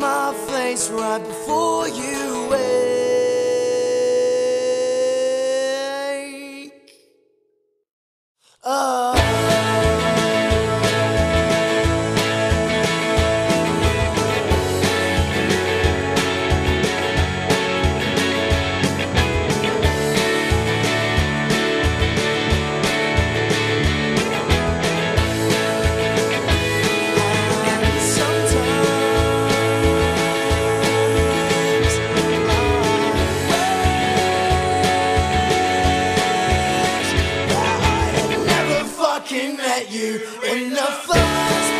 my face right before you. looking at you in the first